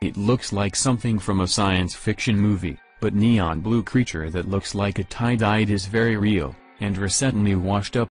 It looks like something from a science fiction movie, but neon blue creature that looks like a tie-dyed is very real, and recently washed up